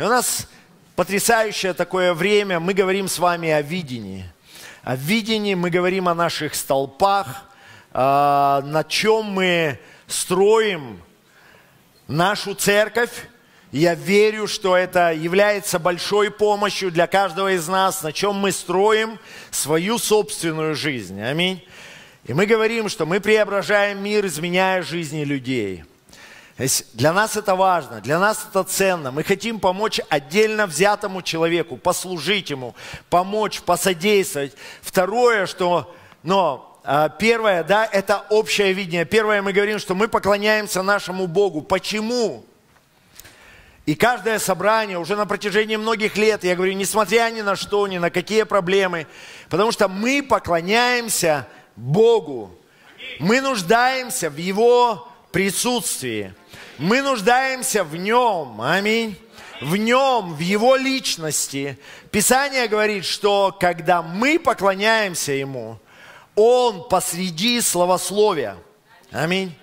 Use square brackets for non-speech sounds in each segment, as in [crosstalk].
И у нас потрясающее такое время. Мы говорим с вами о видении. О видении мы говорим о наших столпах, а, на чем мы строим нашу церковь. Я верю, что это является большой помощью для каждого из нас, на чем мы строим свою собственную жизнь. Аминь. И мы говорим, что мы преображаем мир, изменяя жизни людей. Для нас это важно, для нас это ценно. Мы хотим помочь отдельно взятому человеку, послужить ему, помочь, посодействовать. Второе, что, но а, первое, да, это общее видение. Первое, мы говорим, что мы поклоняемся нашему Богу. Почему? И каждое собрание уже на протяжении многих лет, я говорю, несмотря ни на что, ни на какие проблемы, потому что мы поклоняемся Богу. Мы нуждаемся в Его присутствии. Мы нуждаемся в Нем. Аминь. В Нем, в Его личности. Писание говорит, что когда мы поклоняемся Ему, Он посреди словословия. Аминь.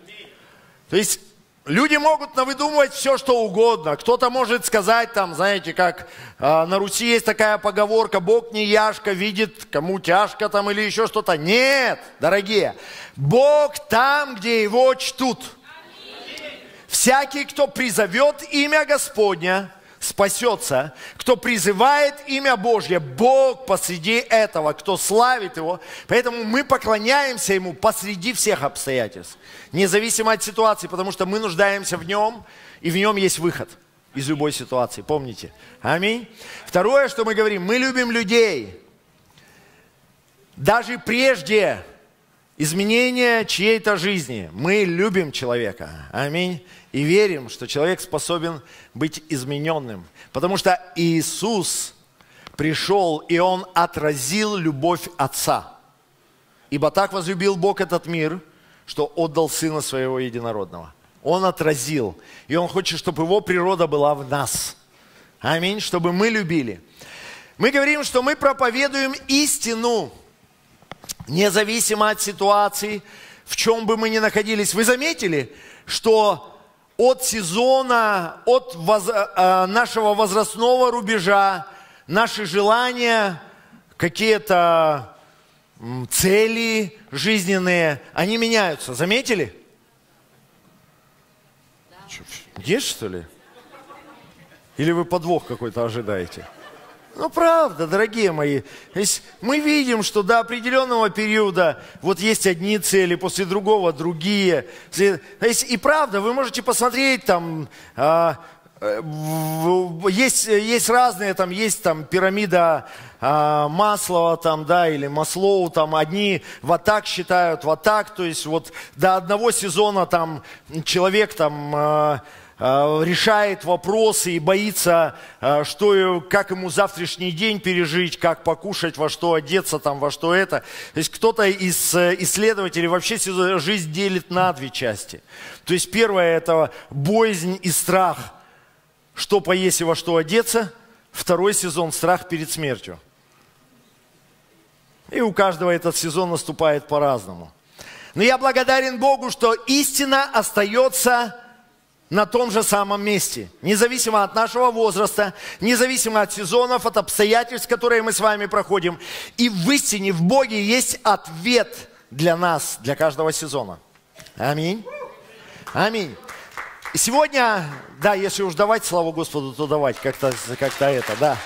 То есть Люди могут навыдумывать все, что угодно. Кто-то может сказать, там, знаете, как э, на Руси есть такая поговорка, Бог не яшка, видит, кому тяжко там или еще что-то. Нет, дорогие, Бог там, где его чтут. Всякий, кто призовет имя Господня, спасется. Кто призывает имя Божье, Бог посреди этого, кто славит Его. Поэтому мы поклоняемся Ему посреди всех обстоятельств. Независимо от ситуации, потому что мы нуждаемся в Нем, и в Нем есть выход из любой ситуации. Помните? Аминь. Второе, что мы говорим, мы любим людей. Даже прежде изменения чьей-то жизни. Мы любим человека. Аминь и верим, что человек способен быть измененным. Потому что Иисус пришел, и Он отразил любовь Отца. Ибо так возлюбил Бог этот мир, что отдал Сына Своего Единородного. Он отразил. И Он хочет, чтобы Его природа была в нас. Аминь. Чтобы мы любили. Мы говорим, что мы проповедуем истину, независимо от ситуации, в чем бы мы ни находились. Вы заметили, что от сезона, от воз, э, нашего возрастного рубежа, наши желания, какие-то цели жизненные, они меняются. Заметили? Да. Есть что ли? Или вы подвох какой-то ожидаете? Ну, правда, дорогие мои. Мы видим, что до определенного периода вот есть одни цели, после другого другие. И правда, вы можете посмотреть там, а, э, есть, есть разные, там есть там пирамида а, Маслова там, да, или Маслоу, там одни вот так считают, вот так, то есть вот до одного сезона там человек там а, решает вопросы и боится, э, что, как ему завтрашний день пережить, как покушать, во что одеться, там, во что это. То есть кто-то из э, исследователей вообще жизнь делит на две части. То есть первое – это боязнь и страх, что поесть и во что одеться. Второй сезон – страх перед смертью. И у каждого этот сезон наступает по-разному. Но я благодарен Богу, что истина остается на том же самом месте, независимо от нашего возраста, независимо от сезонов, от обстоятельств, которые мы с вами проходим. И в истине, в Боге есть ответ для нас, для каждого сезона. Аминь. Аминь. Сегодня, да, если уж давать славу Господу, то давать как-то как это, да.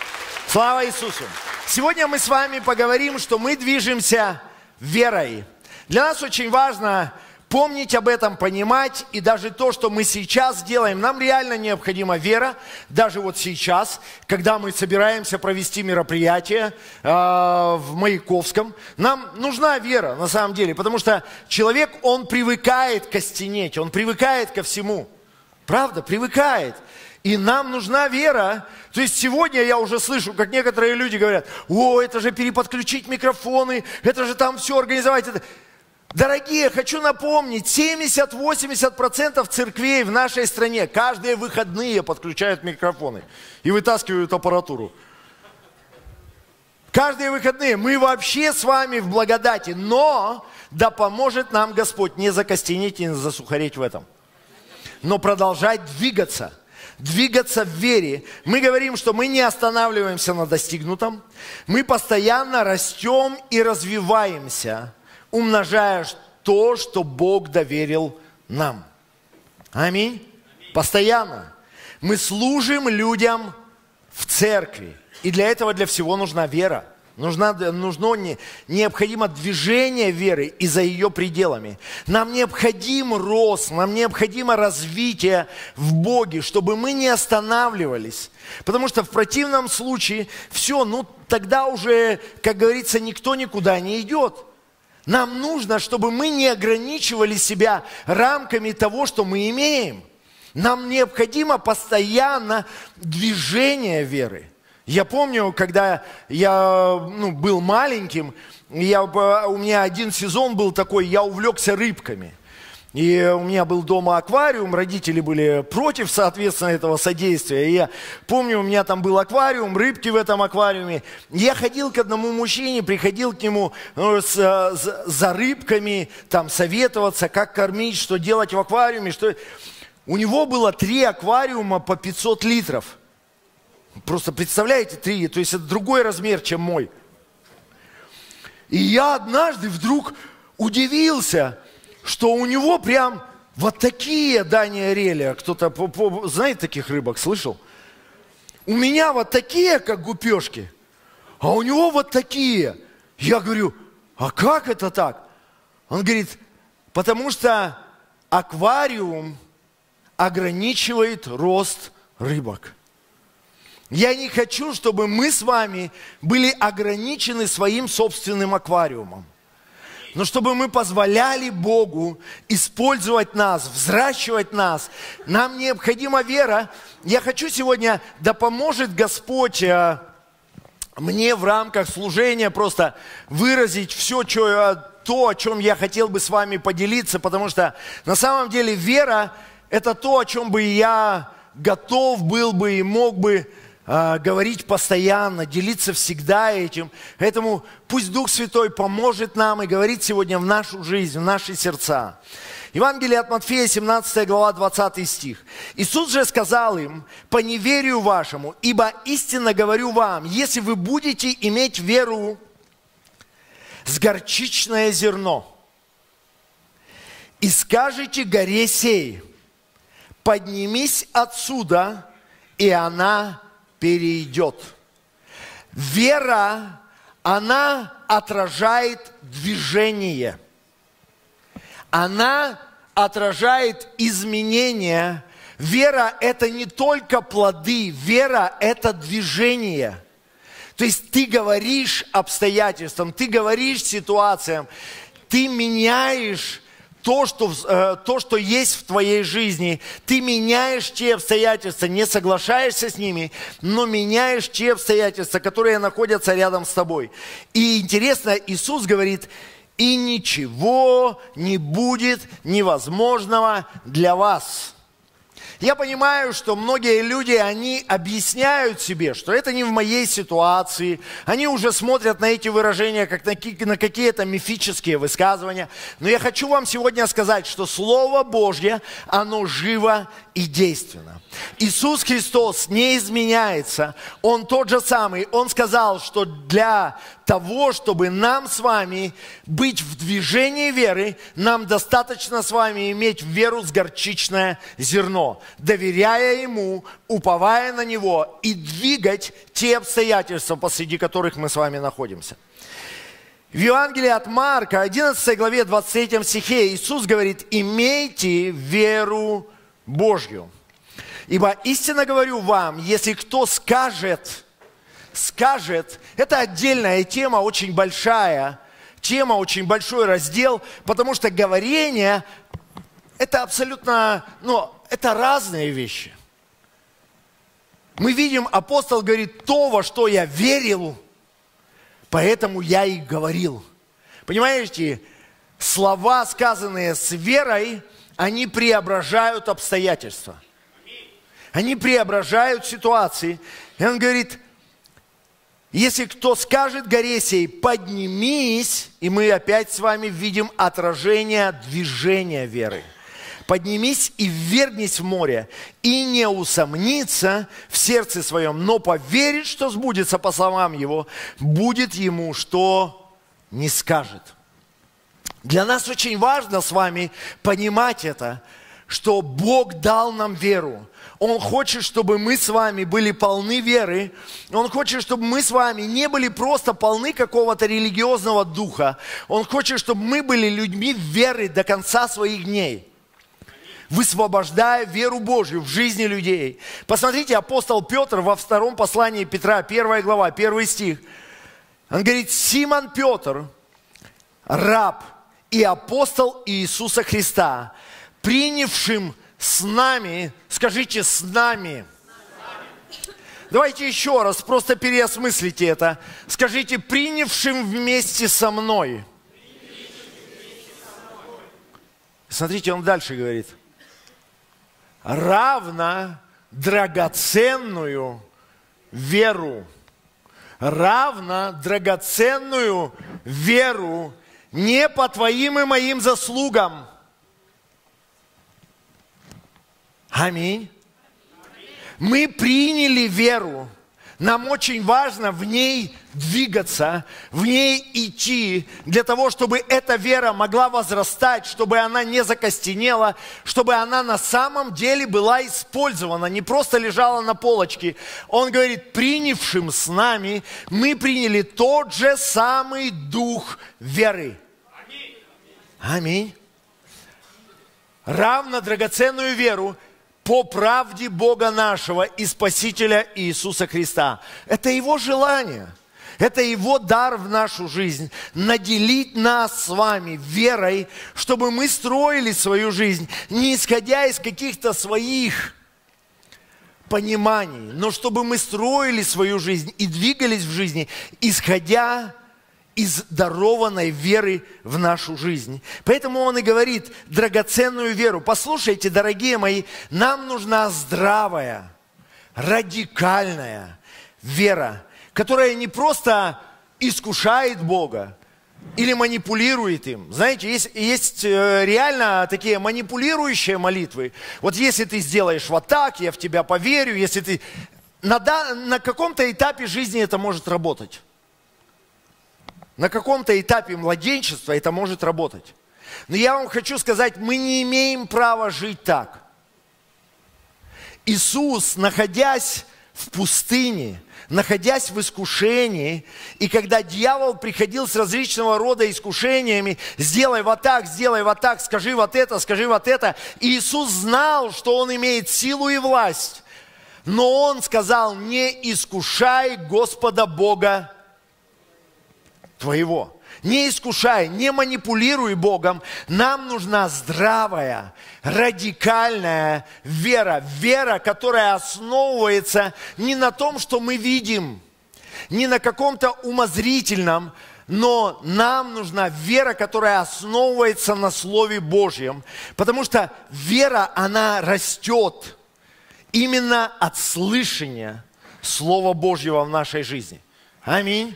Слава Иисусу. Сегодня мы с вами поговорим, что мы движемся верой. Для нас очень важно помнить об этом, понимать, и даже то, что мы сейчас делаем, нам реально необходима вера, даже вот сейчас, когда мы собираемся провести мероприятие э, в Маяковском, нам нужна вера на самом деле, потому что человек, он привыкает костенеть, он привыкает ко всему, правда, привыкает. И нам нужна вера. То есть сегодня я уже слышу, как некоторые люди говорят, о, это же переподключить микрофоны, это же там все организовать. Это... Дорогие, хочу напомнить, 70-80% церквей в нашей стране каждые выходные подключают микрофоны и вытаскивают аппаратуру. Каждые выходные. Мы вообще с вами в благодати. Но Да поможет нам Господь не закостенеть и не засухареть в этом, но продолжать двигаться – двигаться в вере. Мы говорим, что мы не останавливаемся на достигнутом, мы постоянно растем и развиваемся, умножая то, что Бог доверил нам. Аминь. Постоянно. Мы служим людям в церкви. И для этого, для всего нужна вера. Нужна, нужно не, необходимо движение веры и за ее пределами. Нам необходим рост, нам необходимо развитие в Боге, чтобы мы не останавливались. Потому что в противном случае все, ну тогда уже, как говорится, никто никуда не идет. Нам нужно, чтобы мы не ограничивали себя рамками того, что мы имеем. Нам необходимо постоянно движение веры. Я помню, когда я ну, был маленьким, я, у меня один сезон был такой, я увлекся рыбками. И у меня был дома аквариум, родители были против, соответственно, этого содействия. И я помню, у меня там был аквариум, рыбки в этом аквариуме. Я ходил к одному мужчине, приходил к нему ну, с, с, за рыбками, там, советоваться, как кормить, что делать в аквариуме. Что... У него было три аквариума по 500 литров. Просто представляете, три, то есть это другой размер, чем мой. И я однажды вдруг удивился, что у него прям вот такие Дани Арелия, кто-то знает таких рыбок, слышал? У меня вот такие, как гупешки, а у него вот такие. Я говорю, а как это так? Он говорит, потому что аквариум ограничивает рост рыбок. Я не хочу, чтобы мы с вами были ограничены своим собственным аквариумом. Но чтобы мы позволяли Богу использовать нас, взращивать нас. Нам необходима вера. Я хочу сегодня, да поможет Господь э, мне в рамках служения просто выразить все, что, э, то, о чем я хотел бы с вами поделиться, потому что на самом деле вера – это то, о чем бы я готов был бы и мог бы говорить постоянно, делиться всегда этим. Поэтому пусть Дух Святой поможет нам и говорит сегодня в нашу жизнь, в наши сердца. Евангелие от Матфея, 17 глава, 20 стих. Иисус же сказал им, по неверию вашему, ибо истинно говорю вам, если вы будете иметь веру с горчичное зерно, и скажете горе сей, поднимись отсюда, и она перейдет. Вера, она отражает движение. Она отражает изменения. Вера – это не только плоды, вера – это движение. То есть ты говоришь обстоятельствам, ты говоришь ситуациям, ты меняешь то что, э, то, что есть в твоей жизни. Ты меняешь те обстоятельства, не соглашаешься с ними, но меняешь те обстоятельства, которые находятся рядом с тобой. И интересно, Иисус говорит, и ничего не будет невозможного для вас. Я понимаю, что многие люди, они объясняют себе, что это не в моей ситуации. Они уже смотрят на эти выражения, как на какие-то мифические высказывания. Но я хочу вам сегодня сказать, что Слово Божье, оно живо и действенно. Иисус Христос не изменяется. Он тот же самый. Он сказал, что для того, чтобы нам с вами быть в движении веры, нам достаточно с вами иметь веру с горчичное зерно, доверяя Ему, уповая на Него и двигать те обстоятельства, посреди которых мы с вами находимся. В Евангелии от Марка, 11 главе, 23 стихе, Иисус говорит, имейте веру Божью. Ибо истинно говорю вам, если кто скажет, скажет, это отдельная тема, очень большая, тема, очень большой раздел, потому что говорение – это абсолютно, ну, это разные вещи. Мы видим, апостол говорит, то, во что я верил, поэтому я и говорил. Понимаете, слова, сказанные с верой, они преображают обстоятельства. Они преображают ситуации. И он говорит, Если кто скажет горе сей, поднимись, и мы опять с вами видим отражение движения веры. Поднимись и ввергнись в море, и не усомнится в сердце своем, но поверит, что сбудется по словам его, будет ему, что не скажет. Для нас очень важно с вами понимать это, что Бог дал нам веру. Он хочет, чтобы мы с вами были полны веры. Он хочет, чтобы мы с вами не были просто полны какого-то религиозного духа. Он хочет, чтобы мы были людьми веры до конца своих дней высвобождая веру Божью в жизни людей. Посмотрите, апостол Петр во втором послании Петра, первая глава, первый стих. Он говорит, Симон Петр, раб и апостол Иисуса Христа, принявшим с нами, скажите, с нами. Давайте еще раз, просто переосмыслите это. Скажите, принявшим вместе со мной. Смотрите, он дальше говорит. Равно драгоценную веру. Равно драгоценную веру не по твоим и моим заслугам – Аминь. Мы приняли веру. Нам очень важно в ней двигаться, в ней идти, для того, чтобы эта вера могла возрастать, чтобы она не закостенела, чтобы она на самом деле была использована, не просто лежала на полочке. Он говорит, принявшим с нами, мы приняли тот же самый дух веры. Аминь. Равно драгоценную веру по правде Бога нашего и Спасителя Иисуса Христа. Это Его желание. Это Его дар в нашу жизнь. Наделить нас с вами верой, чтобы мы строили свою жизнь, не исходя из каких-то своих пониманий, но чтобы мы строили свою жизнь и двигались в жизни, исходя из дарованной веры в нашу жизнь. Поэтому он и говорит драгоценную веру. Послушайте, дорогие мои, нам нужна здравая, радикальная вера, которая не просто искушает Бога, или манипулирует им. Знаете, есть, есть э, реально такие манипулирующие молитвы. Вот если ты сделаешь вот так, я в тебя поверю, если ты... На, на каком-то этапе жизни это может работать. На каком-то этапе младенчества это может работать. Но я вам хочу сказать, мы не имеем права жить так. Иисус, находясь в пустыне, находясь в искушении, и когда дьявол приходил с различного рода искушениями, сделай вот так, сделай вот так, скажи вот это, скажи вот это, Иисус знал, что Он имеет силу и власть, но Он сказал, не искушай Господа Бога твоего. Не искушай, не манипулируй Богом. Нам нужна здравая, радикальная вера. Вера, которая основывается не на том, что мы видим, не на каком-то умозрительном, но нам нужна вера, которая основывается на Слове Божьем. Потому что вера, она растет именно от слышания Слова Божьего в нашей жизни. Аминь.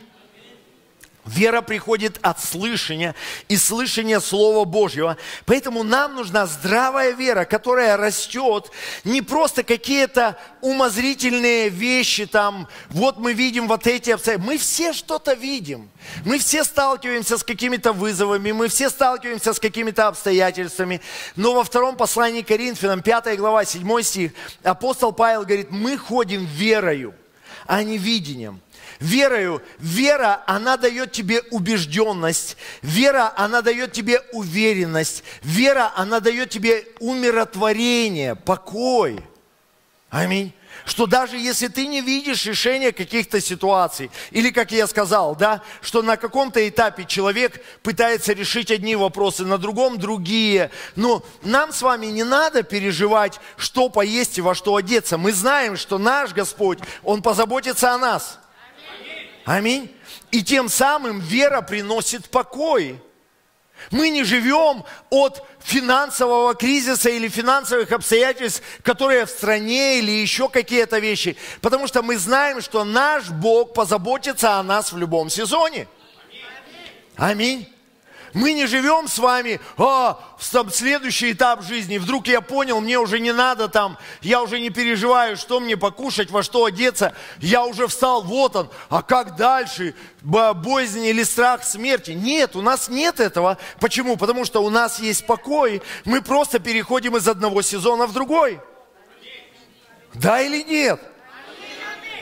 Вера приходит от слышания и слышания Слова Божьего. Поэтому нам нужна здравая вера, которая растет. Не просто какие-то умозрительные вещи там. Вот мы видим вот эти обстоятельства. Мы все что-то видим. Мы все сталкиваемся с какими-то вызовами. Мы все сталкиваемся с какими-то обстоятельствами. Но во втором послании Коринфянам, 5 глава, 7 стих, апостол Павел говорит, мы ходим верою, а не видением верою. Вера, она дает тебе убежденность. Вера, она дает тебе уверенность. Вера, она дает тебе умиротворение, покой. Аминь что даже если ты не видишь решения каких-то ситуаций, или, как я сказал, да, что на каком-то этапе человек пытается решить одни вопросы, на другом другие, но нам с вами не надо переживать, что поесть и во что одеться. Мы знаем, что наш Господь, Он позаботится о нас. Аминь. И тем самым вера приносит покой. Мы не живем от финансового кризиса или финансовых обстоятельств, которые в стране или еще какие-то вещи. Потому что мы знаем, что наш Бог позаботится о нас в любом сезоне. Аминь. Мы не живем с вами, а, там, следующий этап жизни, вдруг я понял, мне уже не надо там, я уже не переживаю, что мне покушать, во что одеться, я уже встал, вот он, а как дальше, боязнь или страх смерти? Нет, у нас нет этого. Почему? Потому что у нас есть покой, мы просто переходим из одного сезона в другой. Да или нет?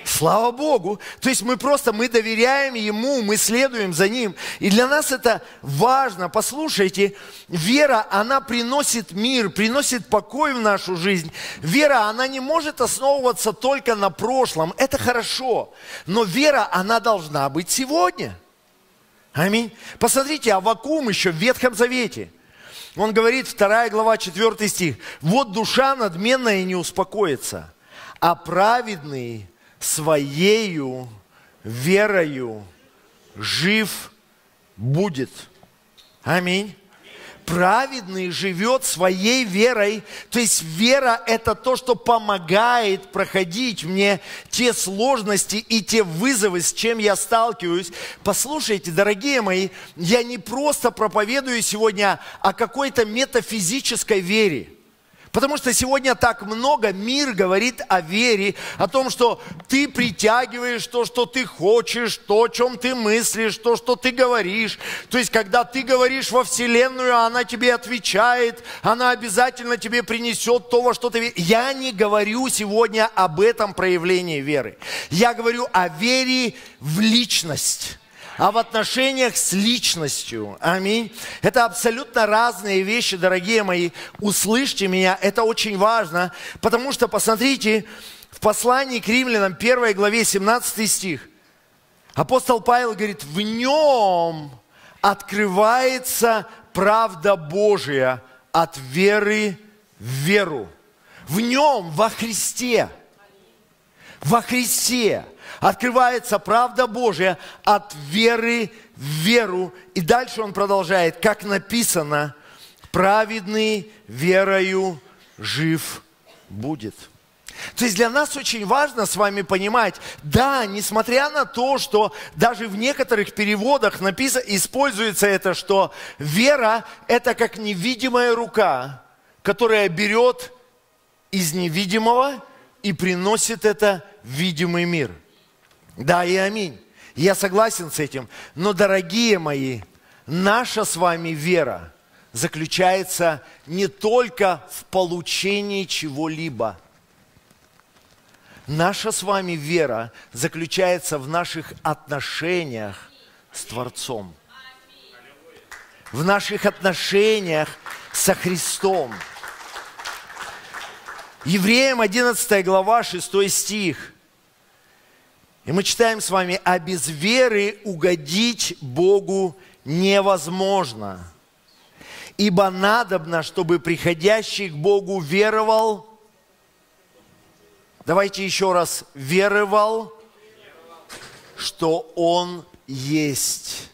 Слава Богу. То есть мы просто, мы доверяем Ему, мы следуем за Ним. И для нас это важно. Послушайте, вера, она приносит мир, приносит покой в нашу жизнь. Вера, она не может основываться только на прошлом. Это хорошо. Но вера, она должна быть сегодня. Аминь. Посмотрите, Авакум еще в Ветхом Завете. Он говорит, 2 глава, 4 стих. «Вот душа надменная не успокоится, а праведный своею верою жив будет. Аминь. Праведный живет своей верой. То есть вера – это то, что помогает проходить мне те сложности и те вызовы, с чем я сталкиваюсь. Послушайте, дорогие мои, я не просто проповедую сегодня о какой-то метафизической вере. Потому что сегодня так много мир говорит о вере, о том, что ты притягиваешь то, что ты хочешь, то, о чем ты мыслишь, то, что ты говоришь. То есть, когда ты говоришь во Вселенную, она тебе отвечает, она обязательно тебе принесет то, во что ты веришь. Я не говорю сегодня об этом проявлении веры. Я говорю о вере в личность а в отношениях с личностью. Аминь. Это абсолютно разные вещи, дорогие мои. Услышьте меня, это очень важно, потому что, посмотрите, в послании к римлянам, 1 главе, 17 стих, апостол Павел говорит, в нем открывается правда Божия от веры в веру. В нем, во Христе. Во Христе открывается правда Божья от веры в веру. И дальше он продолжает, как написано, праведный верою жив будет. То есть для нас очень важно с вами понимать, да, несмотря на то, что даже в некоторых переводах написано, используется это, что вера – это как невидимая рука, которая берет из невидимого и приносит это в видимый мир – да и аминь. Я согласен с этим. Но, дорогие мои, наша с вами вера заключается не только в получении чего-либо. Наша с вами вера заключается в наших отношениях с Творцом. В наших отношениях со Христом. Евреям 11 глава, 6 стих – и мы читаем с вами, а без веры угодить Богу невозможно. Ибо надобно, чтобы приходящий к Богу веровал. Давайте еще раз. Веровал, что Он есть.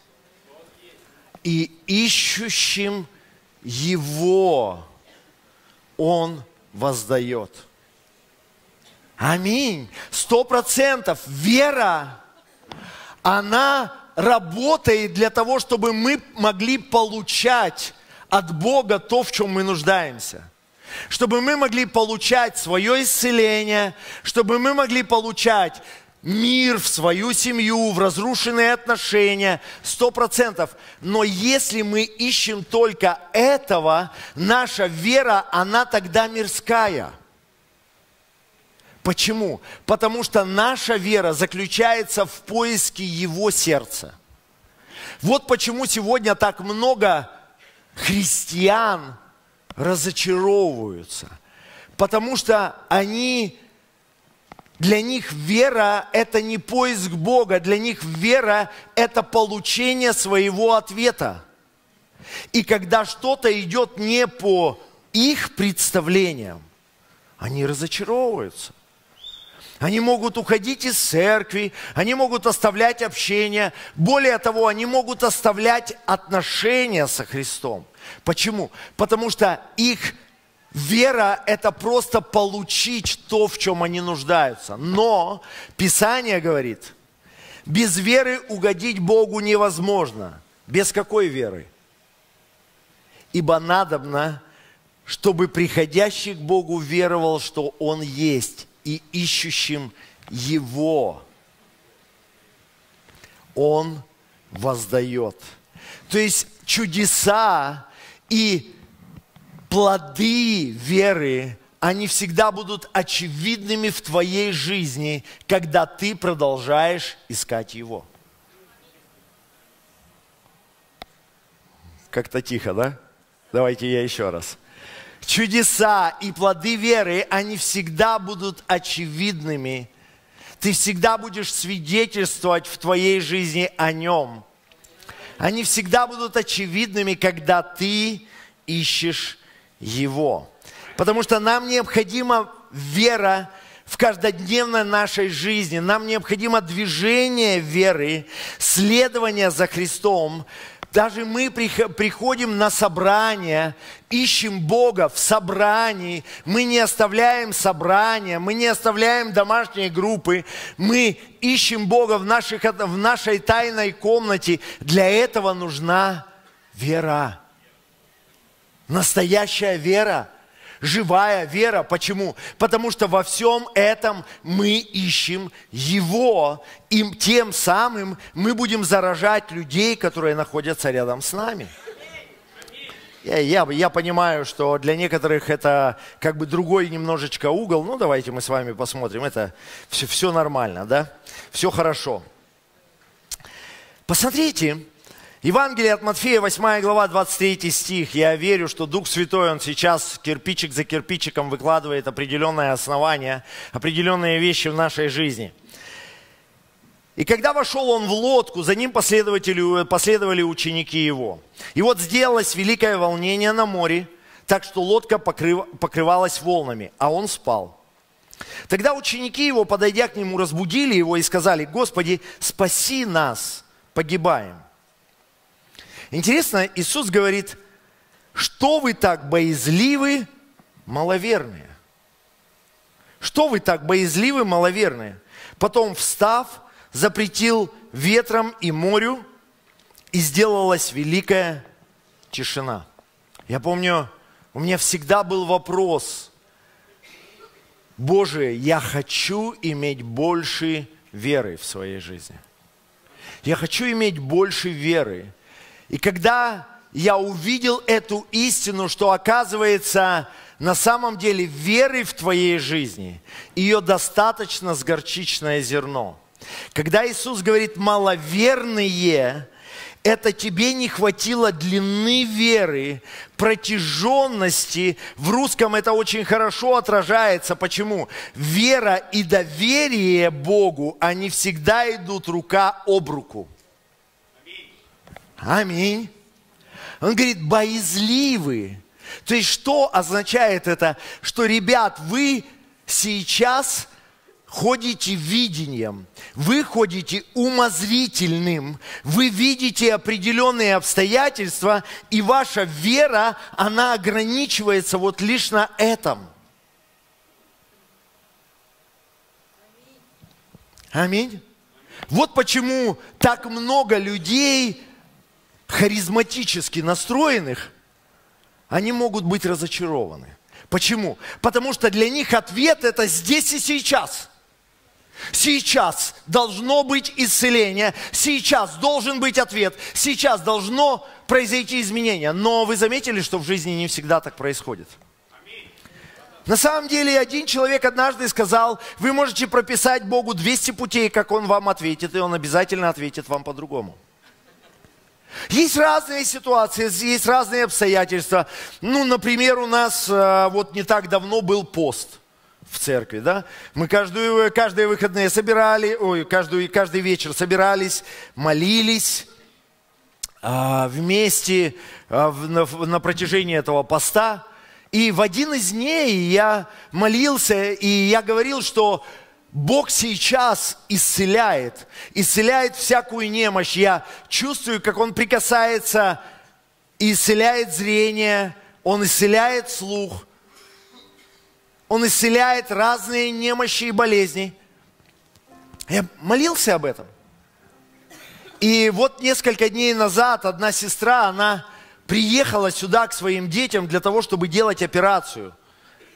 И ищущим Его Он воздает. Аминь. Сто процентов. Вера, она работает для того, чтобы мы могли получать от Бога то, в чем мы нуждаемся. Чтобы мы могли получать свое исцеление, чтобы мы могли получать мир в свою семью, в разрушенные отношения, сто процентов. Но если мы ищем только этого, наша вера, она тогда мирская – Почему? Потому что наша вера заключается в поиске Его сердца. Вот почему сегодня так много христиан разочаровываются. Потому что они, для них вера – это не поиск Бога, для них вера – это получение своего ответа. И когда что-то идет не по их представлениям, они разочаровываются. Они могут уходить из церкви, они могут оставлять общение. Более того, они могут оставлять отношения со Христом. Почему? Потому что их вера – это просто получить то, в чем они нуждаются. Но Писание говорит, без веры угодить Богу невозможно. Без какой веры? Ибо надобно, чтобы приходящий к Богу веровал, что Он есть, и ищущим Его Он воздает. То есть чудеса и плоды веры, они всегда будут очевидными в твоей жизни, когда ты продолжаешь искать Его. Как-то тихо, да? Давайте я еще раз. Чудеса и плоды веры, они всегда будут очевидными. Ты всегда будешь свидетельствовать в твоей жизни о нем. Они всегда будут очевидными, когда ты ищешь его. Потому что нам необходима вера в каждодневной нашей жизни. Нам необходимо движение веры, следование за Христом, даже мы приходим на собрание, ищем Бога в собрании, мы не оставляем собрания, мы не оставляем домашние группы, мы ищем Бога в, наших, в нашей тайной комнате. Для этого нужна вера. Настоящая вера – живая вера. Почему? Потому что во всем этом мы ищем Его, и тем самым мы будем заражать людей, которые находятся рядом с нами. Я, я, я понимаю, что для некоторых это как бы другой немножечко угол. Ну, давайте мы с вами посмотрим. Это все, все нормально, да? Все хорошо. Посмотрите, Евангелие от Матфея, 8 глава, 23 стих. Я верю, что Дух Святой, Он сейчас кирпичик за кирпичиком выкладывает определенные основания, определенные вещи в нашей жизни. И когда вошел он в лодку, за ним последовали, последовали ученики его. И вот сделалось великое волнение на море, так что лодка покрыв, покрывалась волнами, а он спал. Тогда ученики его, подойдя к нему, разбудили его и сказали, «Господи, спаси нас, погибаем». Интересно, Иисус говорит, что вы так боязливы, маловерные? Что вы так боязливы, маловерные? Потом, встав, запретил ветром и морю, и сделалась великая тишина. Я помню, у меня всегда был вопрос, Боже, я хочу иметь больше веры в своей жизни. Я хочу иметь больше веры. И когда я увидел эту истину, что оказывается на самом деле веры в твоей жизни, ее достаточно с горчичное зерно. Когда Иисус говорит «маловерные», это тебе не хватило длины веры, протяженности. В русском это очень хорошо отражается. Почему? Вера и доверие Богу, они всегда идут рука об руку. Аминь. Он говорит, боязливы. То есть что означает это? Что, ребят, вы сейчас ходите видением, вы ходите умозрительным, вы видите определенные обстоятельства, и ваша вера, она ограничивается вот лишь на этом. Аминь. Вот почему так много людей харизматически настроенных, они могут быть разочарованы. Почему? Потому что для них ответ это здесь и сейчас. Сейчас должно быть исцеление, сейчас должен быть ответ, сейчас должно произойти изменение. Но вы заметили, что в жизни не всегда так происходит. На самом деле, один человек однажды сказал, вы можете прописать Богу 200 путей, как Он вам ответит, и Он обязательно ответит вам по-другому. Есть разные ситуации, есть разные обстоятельства. Ну, например, у нас э, вот не так давно был пост в церкви, да? Мы каждую, каждые выходные собирали, ой, каждую, каждый вечер собирались, молились а, вместе а, на, на протяжении этого поста. И в один из дней я молился, и я говорил, что Бог сейчас исцеляет, исцеляет всякую немощь. Я чувствую, как Он прикасается исцеляет зрение, Он исцеляет слух, Он исцеляет разные немощи и болезни. Я молился об этом. И вот несколько дней назад одна сестра, она приехала сюда к своим детям для того, чтобы делать операцию.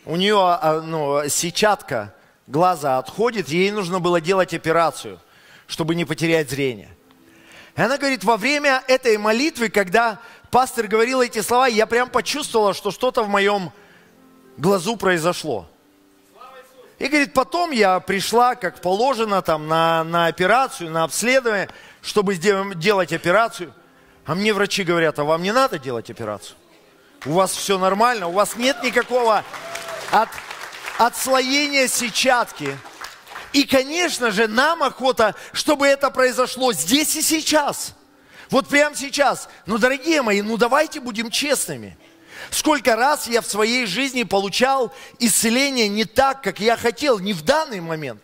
У нее а, ну, сетчатка глаза отходит, ей нужно было делать операцию, чтобы не потерять зрение. И она говорит, во время этой молитвы, когда пастор говорил эти слова, я прям почувствовала, что что-то в моем глазу произошло. И говорит, потом я пришла, как положено, там, на, на операцию, на обследование, чтобы делать операцию. А мне врачи говорят, а вам не надо делать операцию? У вас все нормально, у вас нет никакого от, отслоения сетчатки. И, конечно же, нам охота, чтобы это произошло здесь и сейчас. Вот прямо сейчас. Но, дорогие мои, ну давайте будем честными. Сколько раз я в своей жизни получал исцеление не так, как я хотел, не в данный момент.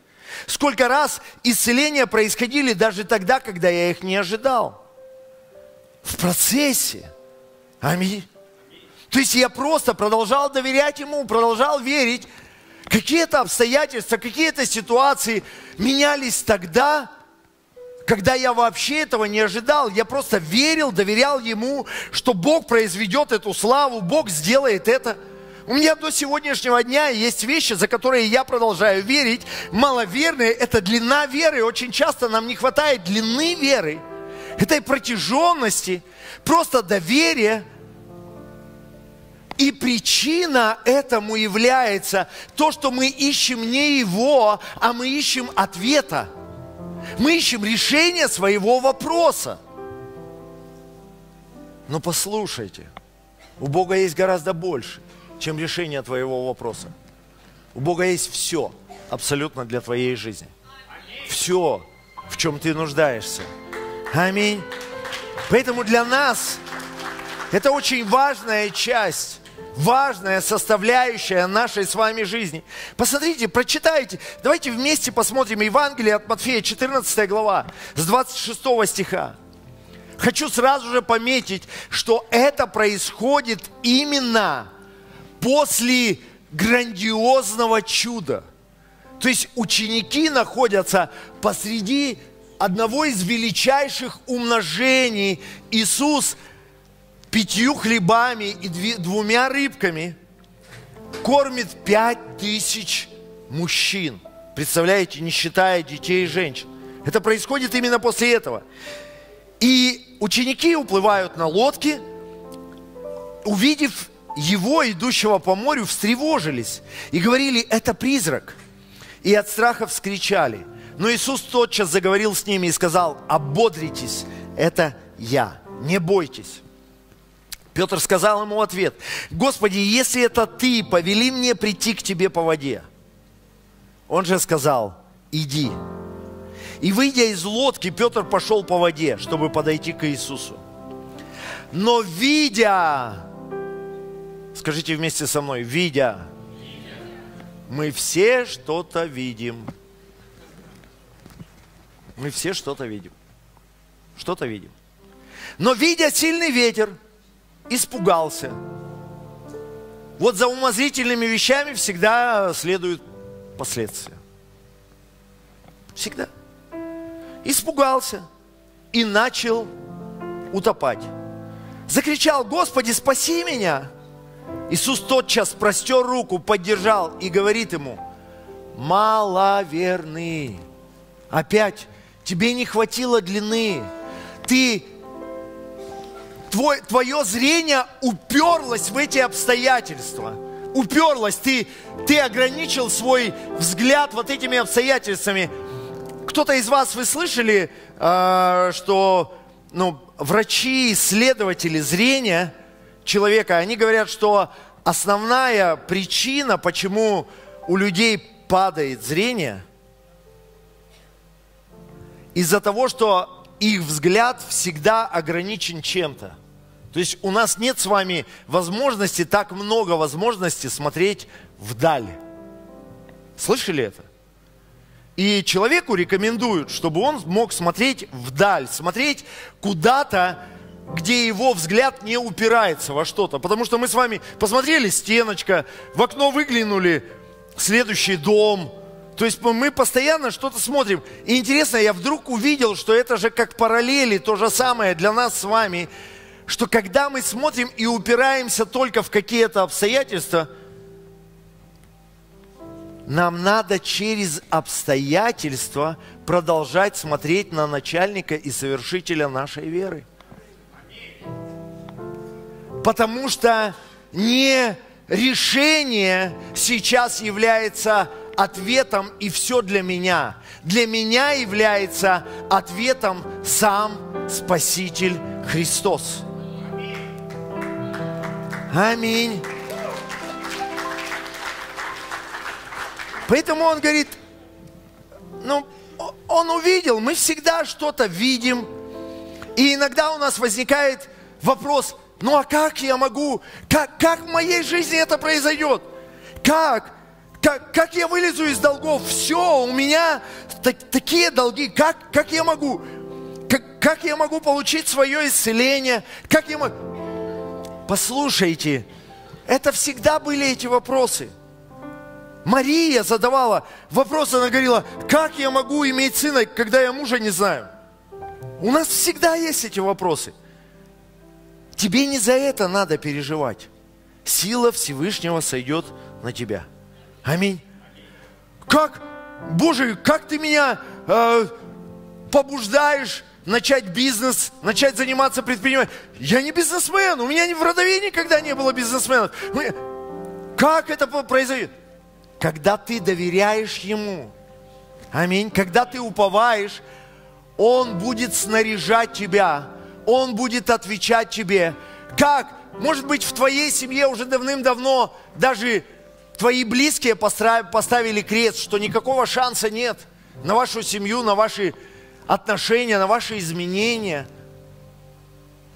Сколько раз исцеления происходили даже тогда, когда я их не ожидал. В процессе. Аминь. То есть я просто продолжал доверять Ему, продолжал верить. Какие-то обстоятельства, какие-то ситуации менялись тогда, когда я вообще этого не ожидал, я просто верил, доверял Ему, что Бог произведет эту славу, Бог сделает это. У меня до сегодняшнего дня есть вещи, за которые я продолжаю верить. Маловерные – это длина веры. Очень часто нам не хватает длины веры, этой протяженности, просто доверия. И причина этому является то, что мы ищем не Его, а мы ищем ответа – мы ищем решение своего вопроса. Но послушайте, у Бога есть гораздо больше, чем решение твоего вопроса. У Бога есть все абсолютно для твоей жизни. Все, в чем ты нуждаешься. Аминь. Поэтому для нас это очень важная часть важная составляющая нашей с вами жизни. Посмотрите, прочитайте. Давайте вместе посмотрим Евангелие от Матфея, 14 глава, с 26 стиха. Хочу сразу же пометить, что это происходит именно после грандиозного чуда. То есть ученики находятся посреди одного из величайших умножений. Иисус пятью хлебами и двумя рыбками кормит пять тысяч мужчин. Представляете, не считая детей и женщин. Это происходит именно после этого. И ученики уплывают на лодке, увидев его, идущего по морю, встревожились и говорили, это призрак. И от страха вскричали. Но Иисус тотчас заговорил с ними и сказал, ободритесь, это я, не бойтесь. Петр сказал ему ответ, Господи, если это Ты, повели мне прийти к Тебе по воде. Он же сказал, иди. И выйдя из лодки, Петр пошел по воде, чтобы подойти к Иисусу. Но видя, скажите вместе со мной, видя, мы все что-то видим. Мы все что-то видим. Что-то видим. Но видя сильный ветер, испугался. Вот за умозрительными вещами всегда следуют последствия. Всегда. Испугался и начал утопать. Закричал, Господи, спаси меня! Иисус тотчас простер руку, поддержал и говорит ему, маловерный. Опять, тебе не хватило длины. Ты твой, твое зрение уперлось в эти обстоятельства. Уперлось, ты, ты ограничил свой взгляд вот этими обстоятельствами. Кто-то из вас, вы слышали, э, что ну, врачи, исследователи зрения человека, они говорят, что основная причина, почему у людей падает зрение, из-за того, что их взгляд всегда ограничен чем-то. То есть у нас нет с вами возможности, так много возможностей смотреть вдаль. Слышали это? И человеку рекомендуют, чтобы он мог смотреть вдаль, смотреть куда-то где его взгляд не упирается во что-то. Потому что мы с вами посмотрели стеночка, в окно выглянули, следующий дом. То есть мы постоянно что-то смотрим. И интересно, я вдруг увидел, что это же как параллели, то же самое для нас с вами, что когда мы смотрим и упираемся только в какие-то обстоятельства, нам надо через обстоятельства продолжать смотреть на начальника и совершителя нашей веры. Потому что не решение сейчас является ответом и все для меня. Для меня является ответом сам Спаситель Христос. Аминь. Поэтому он говорит, ну, он увидел, мы всегда что-то видим. И иногда у нас возникает вопрос, ну а как я могу, как, как в моей жизни это произойдет? Как? Как, как я вылезу из долгов? Все, у меня так, такие долги. Как, как я могу? Как, как я могу получить свое исцеление? Как я могу? Послушайте, это всегда были эти вопросы. Мария задавала вопрос, она говорила, как я могу иметь сына, когда я мужа не знаю? У нас всегда есть эти вопросы. Тебе не за это надо переживать. Сила Всевышнего сойдет на тебя. Аминь. Как, Боже, как ты меня э, побуждаешь начать бизнес, начать заниматься предпринимательством? Я не бизнесмен, у меня в родове никогда не было бизнесменов. Как это произойдет? Когда ты доверяешь Ему. Аминь. Когда ты уповаешь, Он будет снаряжать тебя он будет отвечать тебе. Как? Может быть, в твоей семье уже давным-давно даже твои близкие поставили крест, что никакого шанса нет на вашу семью, на ваши отношения, на ваши изменения.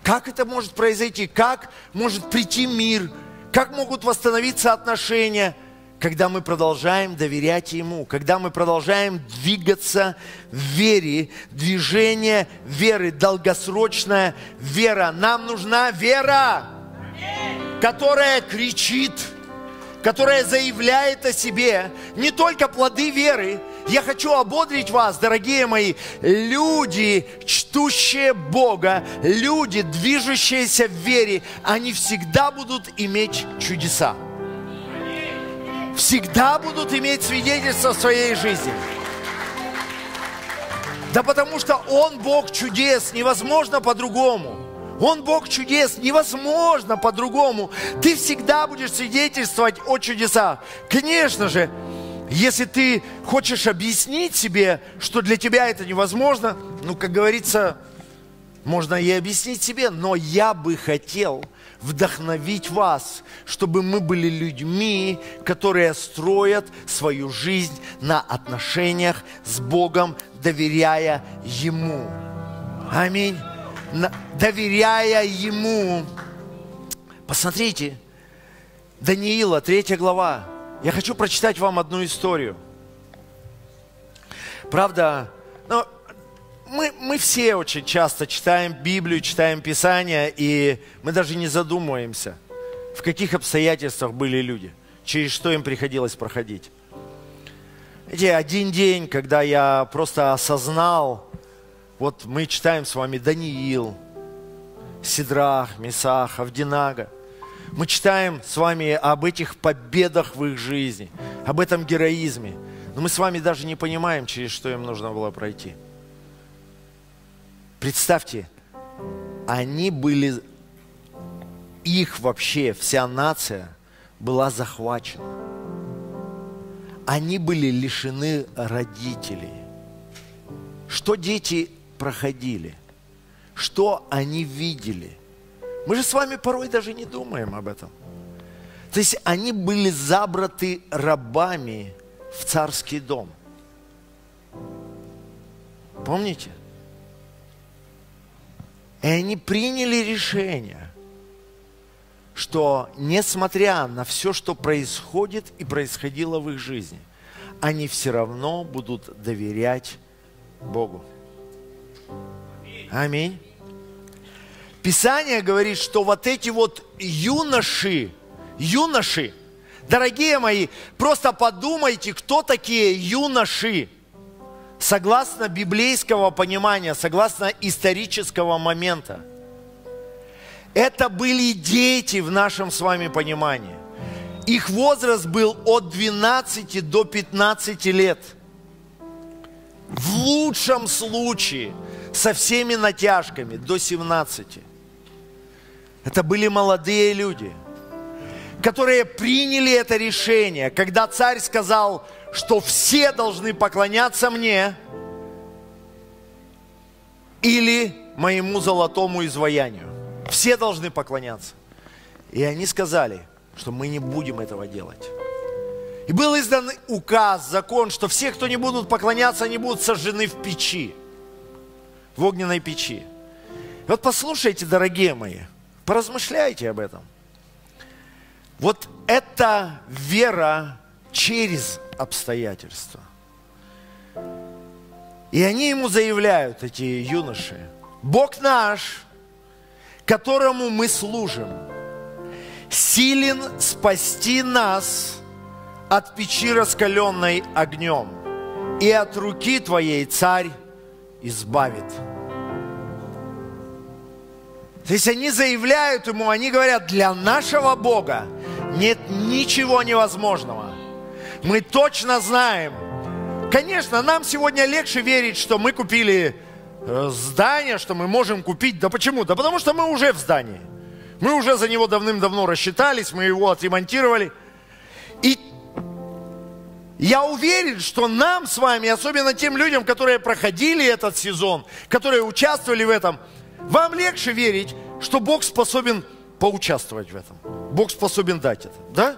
Как это может произойти? Как может прийти мир? Как могут восстановиться отношения? когда мы продолжаем доверять Ему, когда мы продолжаем двигаться в вере, движение веры, долгосрочная вера. Нам нужна вера, которая кричит, которая заявляет о себе не только плоды веры. Я хочу ободрить вас, дорогие мои, люди, чтущие Бога, люди, движущиеся в вере, они всегда будут иметь чудеса всегда будут иметь свидетельство своей жизни. Да потому что Он Бог чудес, невозможно по-другому. Он Бог чудес, невозможно по-другому. Ты всегда будешь свидетельствовать о чудесах. Конечно же, если ты хочешь объяснить себе, что для тебя это невозможно, ну, как говорится, можно и объяснить себе, но я бы хотел вдохновить вас, чтобы мы были людьми, которые строят свою жизнь на отношениях с Богом, доверяя Ему. Аминь. Доверяя Ему. Посмотрите, Даниила, третья глава. Я хочу прочитать вам одну историю. Правда, ну, мы, мы все очень часто читаем Библию, читаем Писание, и мы даже не задумываемся, в каких обстоятельствах были люди, через что им приходилось проходить. Знаете, один день, когда я просто осознал, вот мы читаем с вами Даниил, Сидрах, Месах, Авдинага. Мы читаем с вами об этих победах в их жизни, об этом героизме. Но мы с вами даже не понимаем, через что им нужно было пройти. Представьте, они были, их вообще, вся нация была захвачена. Они были лишены родителей. Что дети проходили? Что они видели? Мы же с вами порой даже не думаем об этом. То есть они были забраты рабами в царский дом. Помните? И они приняли решение, что несмотря на все, что происходит и происходило в их жизни, они все равно будут доверять Богу. Аминь. Писание говорит, что вот эти вот юноши, юноши, дорогие мои, просто подумайте, кто такие юноши. Согласно библейского понимания, согласно исторического момента. Это были дети в нашем с вами понимании. Их возраст был от 12 до 15 лет. В лучшем случае со всеми натяжками до 17. Это были молодые люди, которые приняли это решение, когда царь сказал, что все должны поклоняться мне или моему золотому изваянию. Все должны поклоняться. И они сказали, что мы не будем этого делать. И был издан указ, закон, что все, кто не будут поклоняться, они будут сожжены в печи, в огненной печи. И вот послушайте, дорогие мои, поразмышляйте об этом. Вот это вера через обстоятельства. И они ему заявляют, эти юноши, Бог наш, которому мы служим, силен спасти нас от печи, раскаленной огнем, и от руки Твоей Царь избавит. То есть они заявляют ему, они говорят, для нашего Бога нет ничего невозможного. Мы точно знаем. Конечно, нам сегодня легче верить, что мы купили э, здание, что мы можем купить. Да почему? Да потому что мы уже в здании. Мы уже за него давным-давно рассчитались, мы его отремонтировали. И я уверен, что нам с вами, особенно тем людям, которые проходили этот сезон, которые участвовали в этом, вам легче верить, что Бог способен поучаствовать в этом. Бог способен дать это, да?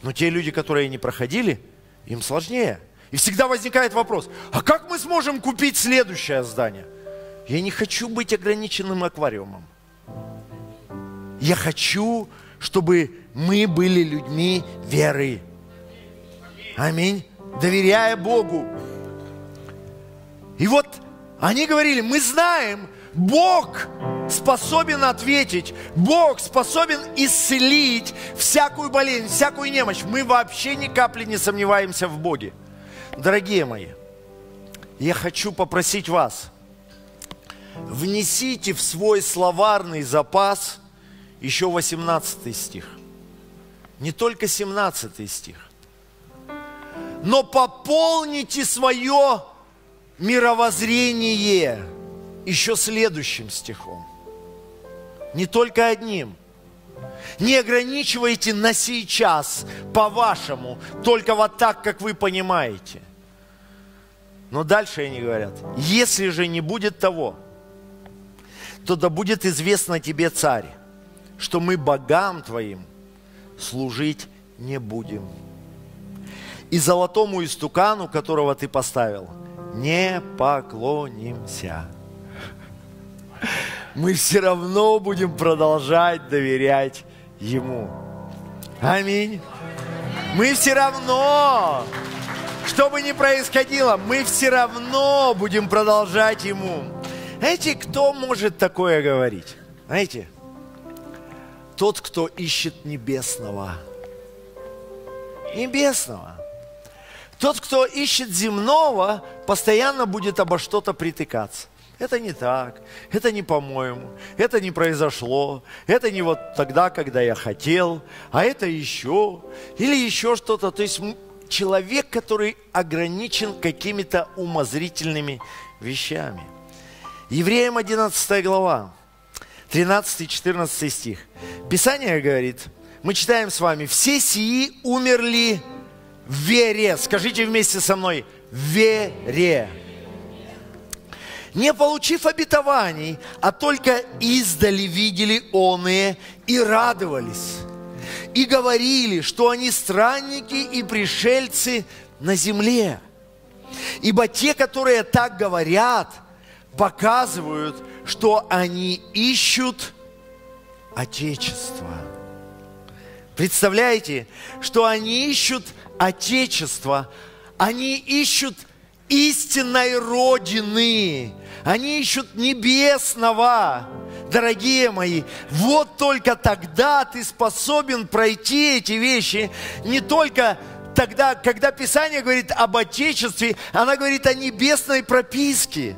Но те люди, которые не проходили, им сложнее. И всегда возникает вопрос, а как мы сможем купить следующее здание? Я не хочу быть ограниченным аквариумом. Я хочу, чтобы мы были людьми веры. Аминь. Доверяя Богу. И вот они говорили, мы знаем, Бог способен ответить, Бог способен исцелить всякую болезнь, всякую немощь. Мы вообще ни капли не сомневаемся в Боге. Дорогие мои, я хочу попросить вас, внесите в свой словарный запас еще 18 стих. Не только 17 стих. Но пополните свое мировоззрение еще следующим стихом. Не только одним. Не ограничивайте на сейчас, по-вашему, только вот так, как вы понимаете. Но дальше они говорят, если же не будет того, то да будет известно тебе, царь, что мы богам твоим служить не будем. И золотому истукану, которого ты поставил, не поклонимся. Мы все равно будем продолжать доверять Ему. Аминь. Мы все равно, что бы ни происходило, мы все равно будем продолжать Ему. Знаете, кто может такое говорить? Знаете, тот, кто ищет небесного. Небесного. Тот, кто ищет земного, постоянно будет обо что-то притыкаться. Это не так, это не по-моему, это не произошло, это не вот тогда, когда я хотел, а это еще, или еще что-то. То есть человек, который ограничен какими-то умозрительными вещами. Евреям 11 глава, 13-14 стих. Писание говорит, мы читаем с вами, все сии умерли в вере. Скажите вместе со мной, в вере. Не получив обетований, а только издали видели оные и радовались. И говорили, что они странники и пришельцы на земле. Ибо те, которые так говорят, показывают, что они ищут Отечество. Представляете, что они ищут Отечество, они ищут истинной Родины, они ищут небесного. дорогие мои, вот только тогда ты способен пройти эти вещи, не только тогда, когда Писание говорит об Отечестве, она говорит о небесной прописке.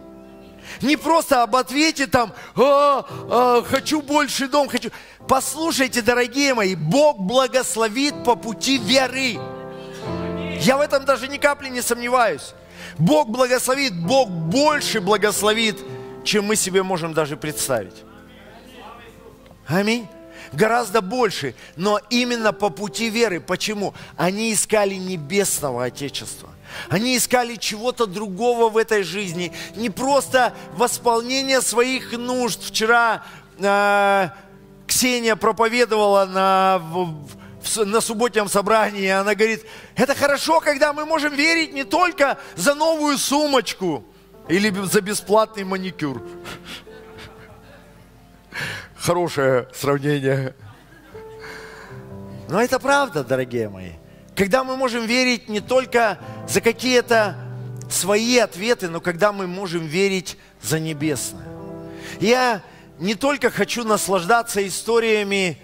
Не просто об ответе там, а, а, хочу больше дом, хочу. Послушайте, дорогие мои, Бог благословит по пути веры. Я в этом даже ни капли не сомневаюсь. Бог благословит, Бог больше благословит, чем мы себе можем даже представить. Аминь. Гораздо больше, но именно по пути веры. Почему? Они искали небесного Отечества. Они искали чего-то другого в этой жизни. Не просто восполнение своих нужд. Вчера э, Ксения проповедовала на, в, на субботнем собрании. Она говорит, это хорошо, когда мы можем верить не только за новую сумочку или за бесплатный маникюр. Хорошее сравнение. Но это правда, дорогие мои. Когда мы можем верить не только за какие-то свои ответы, но когда мы можем верить за небесное. Я не только хочу наслаждаться историями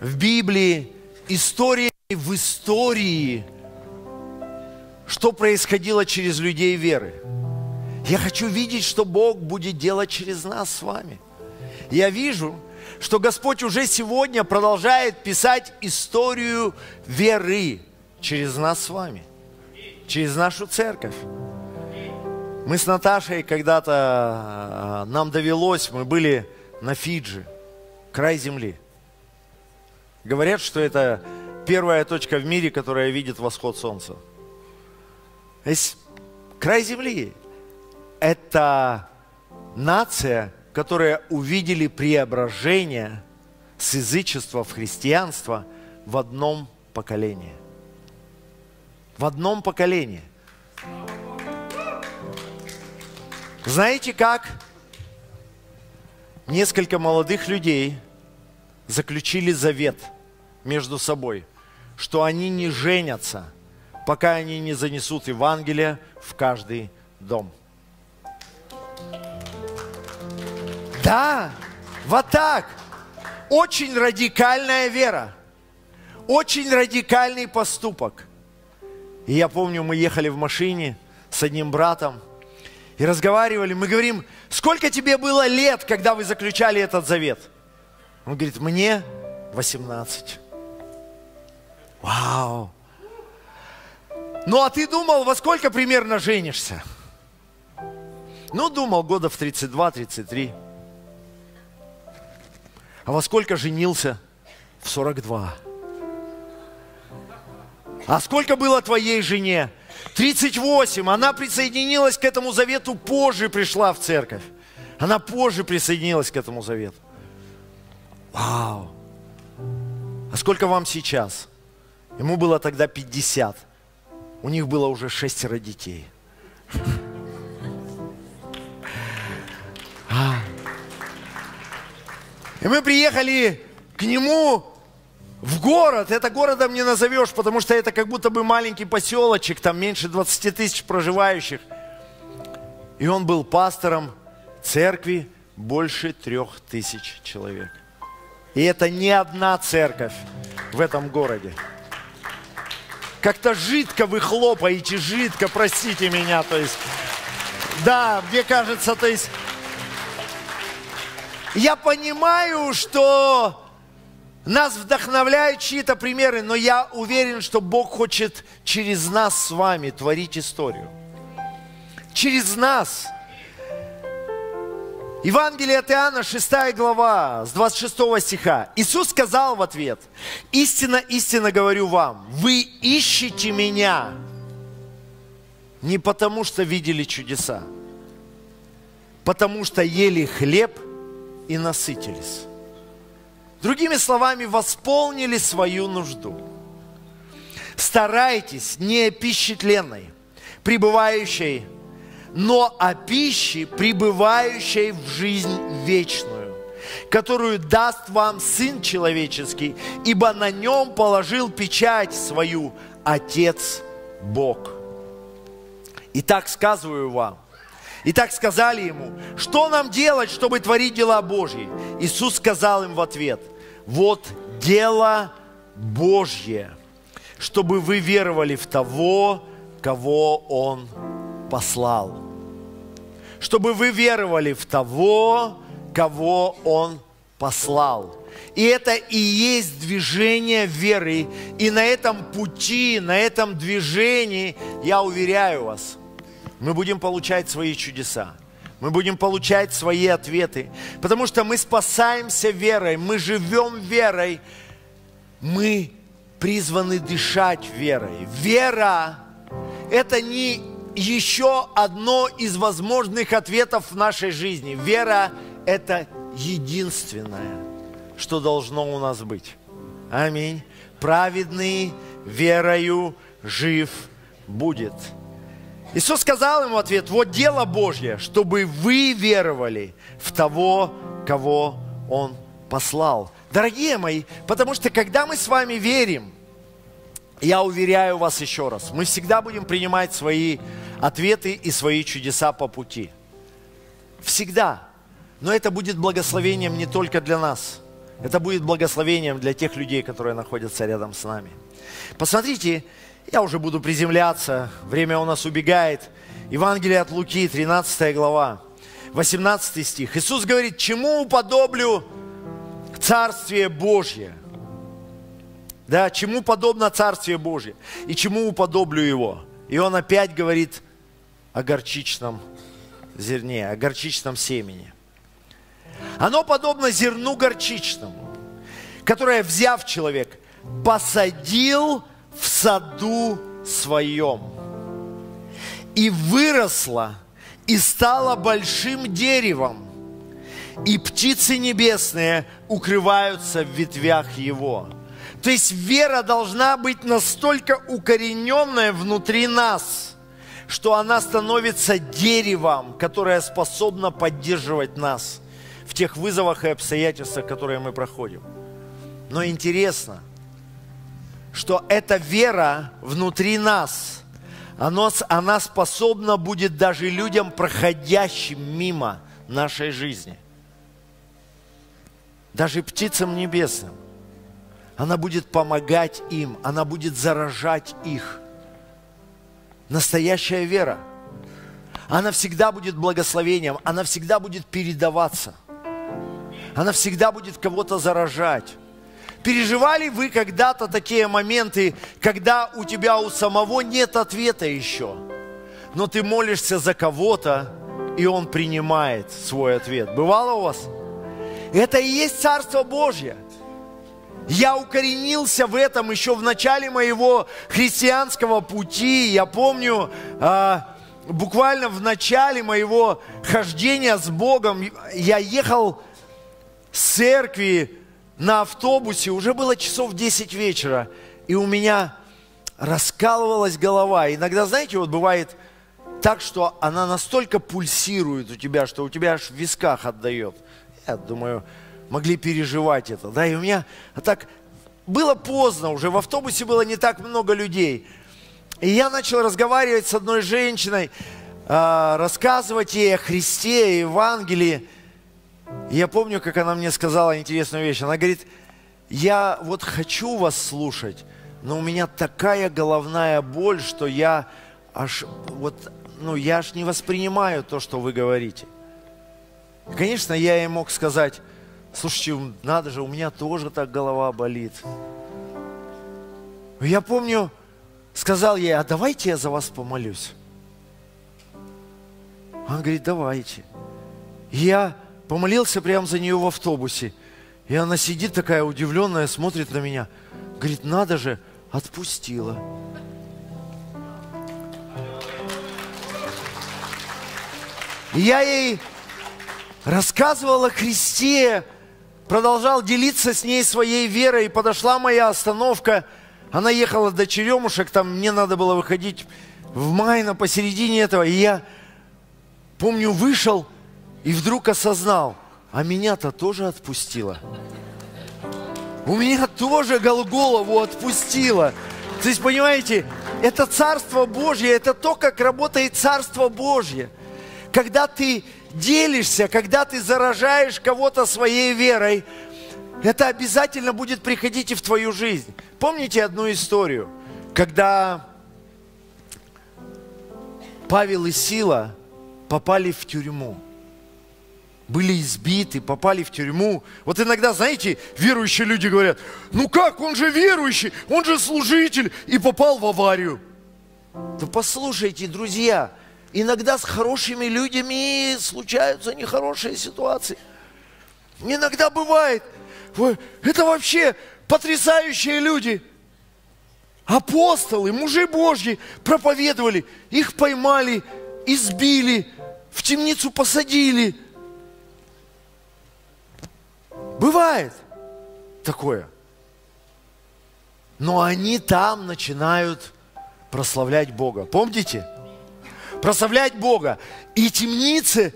в Библии, историями в истории, что происходило через людей веры. Я хочу видеть, что Бог будет делать через нас с вами. Я вижу, что Господь уже сегодня продолжает писать историю веры через нас с вами, через нашу церковь. Мы с Наташей когда-то, а, нам довелось, мы были на Фиджи, край земли. Говорят, что это первая точка в мире, которая видит восход солнца. Есть край земли – это нация, которые увидели преображение с язычества в христианство в одном поколении. В одном поколении. Знаете как? Несколько молодых людей заключили завет между собой, что они не женятся, пока они не занесут Евангелие в каждый дом. Да, вот так. Очень радикальная вера. Очень радикальный поступок. И я помню, мы ехали в машине с одним братом и разговаривали. Мы говорим, сколько тебе было лет, когда вы заключали этот завет? Он говорит, мне 18. Вау. Ну а ты думал, во сколько примерно женишься? Ну, думал, года в 32-33. А во сколько женился? В 42. А сколько было твоей жене? 38. Она присоединилась к этому завету позже, пришла в церковь. Она позже присоединилась к этому завету. Вау. А сколько вам сейчас? Ему было тогда 50. У них было уже шестеро детей. [laughs] А. И мы приехали к нему в город. Это городом не назовешь, потому что это как будто бы маленький поселочек, там меньше 20 тысяч проживающих. И он был пастором церкви больше трех тысяч человек. И это не одна церковь в этом городе. Как-то жидко вы хлопаете, жидко, простите меня, то есть, да, мне кажется, то есть, я понимаю, что нас вдохновляют чьи-то примеры, но я уверен, что Бог хочет через нас с вами творить историю. Через нас. Евангелие от Иоанна, 6 глава, с 26 стиха. Иисус сказал в ответ, «Истинно, истинно говорю вам, вы ищете Меня не потому, что видели чудеса, потому что ели хлеб – и насытились. Другими словами, восполнили свою нужду. Старайтесь не о пище тленной, пребывающей, но о пище, пребывающей в жизнь вечную, которую даст вам Сын Человеческий, ибо на нем положил печать свою Отец Бог. Итак, сказываю вам, И так сказали ему, что нам делать, чтобы творить дела Божьи? Иисус сказал им в ответ, вот дело Божье, чтобы вы веровали в того, кого Он послал. Чтобы вы веровали в того, кого Он послал. И это и есть движение веры. И на этом пути, на этом движении, я уверяю вас, мы будем получать свои чудеса. Мы будем получать свои ответы. Потому что мы спасаемся верой, мы живем верой. Мы призваны дышать верой. Вера – это не еще одно из возможных ответов в нашей жизни. Вера – это единственное, что должно у нас быть. Аминь. Праведный верою жив будет. Иисус сказал ему в ответ, вот дело Божье, чтобы вы веровали в того, кого Он послал. Дорогие мои, потому что когда мы с вами верим, я уверяю вас еще раз, мы всегда будем принимать свои ответы и свои чудеса по пути. Всегда. Но это будет благословением не только для нас. Это будет благословением для тех людей, которые находятся рядом с нами. Посмотрите, я уже буду приземляться, время у нас убегает. Евангелие от Луки, 13 глава, 18 стих. Иисус говорит, чему уподоблю Царствие Божье? Да, чему подобно Царствие Божье? И чему уподоблю его? И он опять говорит о горчичном зерне, о горчичном семени. Оно подобно зерну горчичному, которое, взяв человек, посадил в саду своем. И выросло, и стало большим деревом, и птицы небесные укрываются в ветвях его. То есть вера должна быть настолько укорененная внутри нас, что она становится деревом, которое способно поддерживать нас в тех вызовах и обстоятельствах, которые мы проходим. Но интересно – что эта вера внутри нас, она, она способна будет даже людям, проходящим мимо нашей жизни. Даже птицам небесным. Она будет помогать им, она будет заражать их. Настоящая вера. Она всегда будет благословением, она всегда будет передаваться. Она всегда будет кого-то заражать. Переживали вы когда-то такие моменты, когда у тебя у самого нет ответа еще, но ты молишься за кого-то, и он принимает свой ответ. Бывало у вас? Это и есть Царство Божье. Я укоренился в этом еще в начале моего христианского пути. Я помню, а, буквально в начале моего хождения с Богом, я ехал с церкви на автобусе, уже было часов 10 вечера, и у меня раскалывалась голова. Иногда, знаете, вот бывает так, что она настолько пульсирует у тебя, что у тебя аж в висках отдает. Я думаю, могли переживать это. Да, и у меня так было поздно уже, в автобусе было не так много людей. И я начал разговаривать с одной женщиной, а, рассказывать ей о Христе, Евангелии. Я помню, как она мне сказала интересную вещь. Она говорит, я вот хочу вас слушать, но у меня такая головная боль, что я аж вот, ну, я аж не воспринимаю то, что вы говорите. Конечно, я ей мог сказать, слушайте, надо же, у меня тоже так голова болит. Я помню, сказал ей, а давайте я за вас помолюсь. Она говорит, давайте. я помолился прямо за нее в автобусе. И она сидит такая удивленная, смотрит на меня. Говорит, надо же, отпустила. И я ей рассказывал о Христе, продолжал делиться с ней своей верой. И подошла моя остановка. Она ехала до Черемушек, там мне надо было выходить в май на посередине этого. И я, помню, вышел – и вдруг осознал, а меня-то тоже отпустило. У меня тоже голову отпустило. То есть, понимаете, это Царство Божье, это то, как работает Царство Божье. когда ты делишься, когда ты заражаешь кого-то своей верой, это обязательно будет приходить и в твою жизнь. Помните одну историю, когда Павел и Сила попали в тюрьму. Были избиты, попали в тюрьму. Вот иногда, знаете, верующие люди говорят, ну как, он же верующий, он же служитель и попал в аварию. Да послушайте, друзья, иногда с хорошими людьми случаются нехорошие ситуации. Иногда бывает. Это вообще потрясающие люди. Апостолы, мужи Божьи проповедовали. Их поймали, избили, в темницу посадили. Бывает такое. Но они там начинают прославлять Бога. Помните? Прославлять Бога. И темницы,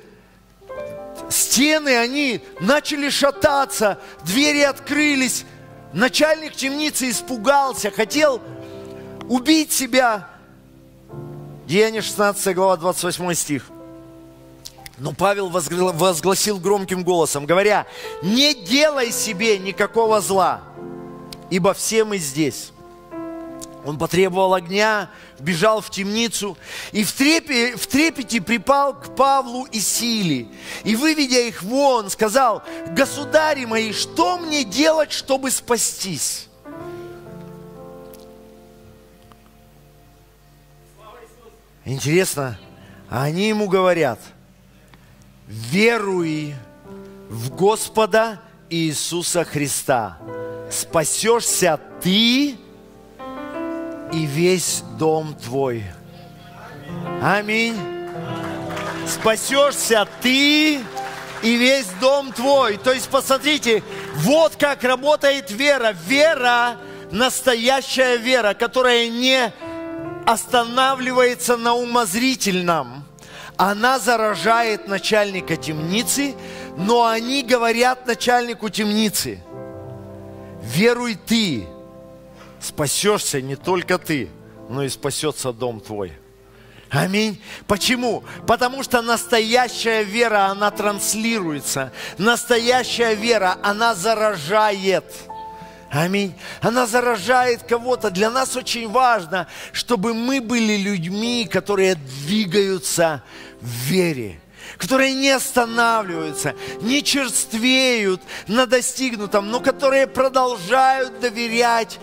стены, они начали шататься, двери открылись. Начальник темницы испугался, хотел убить себя. Деяние 16 глава 28 стих. Но Павел возгласил громким голосом, говоря, не делай себе никакого зла, ибо все мы здесь. Он потребовал огня, бежал в темницу и в, трепе, в трепете припал к Павлу и Силе. И, выведя их вон, сказал, государи мои, что мне делать, чтобы спастись? Интересно, а они ему говорят, веруй в Господа Иисуса Христа, спасешься ты и весь дом твой. Аминь. Спасешься ты и весь дом твой. То есть, посмотрите, вот как работает вера. Вера, настоящая вера, которая не останавливается на умозрительном. Она заражает начальника темницы, но они говорят начальнику темницы, веруй ты, спасешься не только ты, но и спасется дом твой. Аминь. Почему? Потому что настоящая вера, она транслируется. Настоящая вера, она заражает. Аминь. Она заражает кого-то. Для нас очень важно, чтобы мы были людьми, которые двигаются в вере которые не останавливаются, не черствеют на достигнутом, но которые продолжают доверять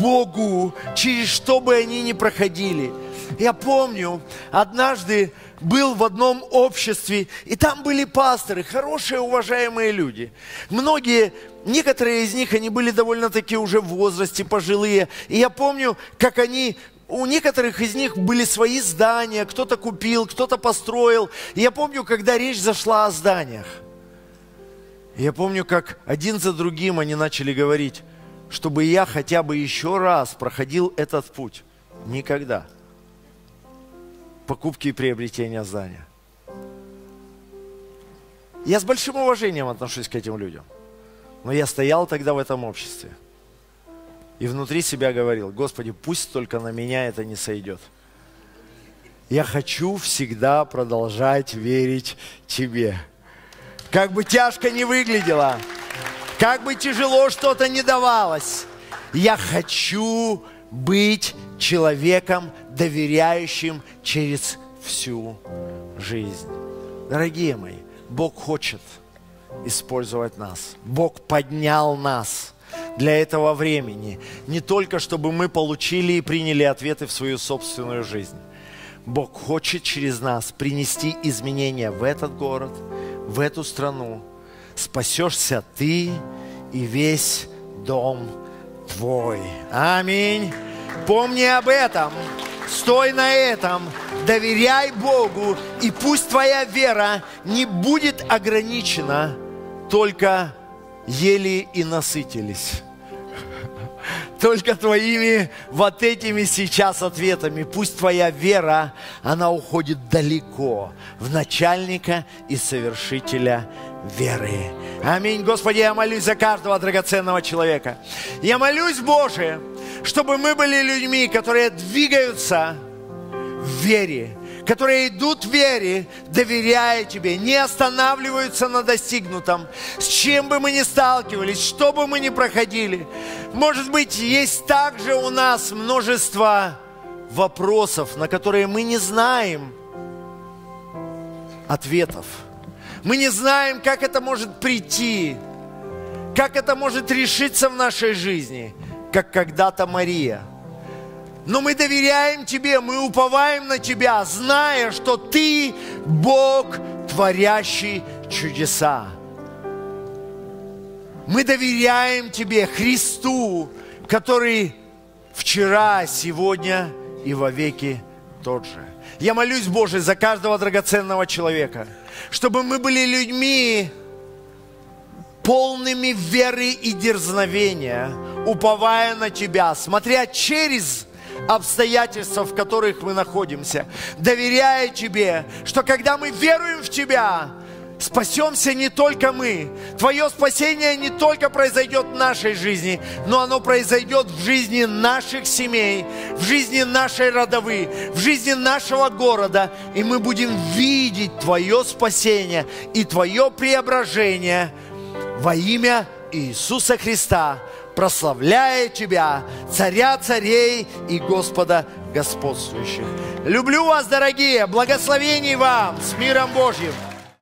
Богу, через что бы они ни проходили. Я помню, однажды был в одном обществе, и там были пасторы, хорошие, уважаемые люди. Многие, некоторые из них, они были довольно-таки уже в возрасте, пожилые. И я помню, как они у некоторых из них были свои здания, кто-то купил, кто-то построил. И я помню, когда речь зашла о зданиях. Я помню, как один за другим они начали говорить, чтобы я хотя бы еще раз проходил этот путь. Никогда. Покупки и приобретения здания. Я с большим уважением отношусь к этим людям. Но я стоял тогда в этом обществе. И внутри себя говорил, Господи, пусть только на меня это не сойдет. Я хочу всегда продолжать верить Тебе. Как бы тяжко не выглядело, как бы тяжело что-то не давалось, я хочу быть человеком, доверяющим через всю жизнь. Дорогие мои, Бог хочет использовать нас. Бог поднял нас для этого времени. Не только, чтобы мы получили и приняли ответы в свою собственную жизнь. Бог хочет через нас принести изменения в этот город, в эту страну, спасешься ты и весь дом твой. Аминь. Помни об этом, стой на этом, доверяй Богу, и пусть твоя вера не будет ограничена только ели и насытились только твоими вот этими сейчас ответами. Пусть твоя вера, она уходит далеко в начальника и совершителя веры. Аминь. Господи, я молюсь за каждого драгоценного человека. Я молюсь, Боже, чтобы мы были людьми, которые двигаются в вере, которые идут в вере, доверяя Тебе, не останавливаются на достигнутом, с чем бы мы ни сталкивались, что бы мы ни проходили. Может быть, есть также у нас множество вопросов, на которые мы не знаем ответов. Мы не знаем, как это может прийти, как это может решиться в нашей жизни, как когда-то Мария – но мы доверяем Тебе, мы уповаем на Тебя, зная, что Ты Бог, творящий чудеса. Мы доверяем Тебе, Христу, который вчера, сегодня и вовеки тот же. Я молюсь, Боже, за каждого драгоценного человека, чтобы мы были людьми, полными веры и дерзновения, уповая на Тебя, смотря через обстоятельства, в которых мы находимся, доверяя Тебе, что когда мы веруем в Тебя, спасемся не только мы. Твое спасение не только произойдет в нашей жизни, но оно произойдет в жизни наших семей, в жизни нашей родовы, в жизни нашего города. И мы будем видеть Твое спасение и Твое преображение во имя Иисуса Христа прославляя Тебя, Царя царей и Господа господствующих. Люблю вас, дорогие, благословений вам, с миром Божьим.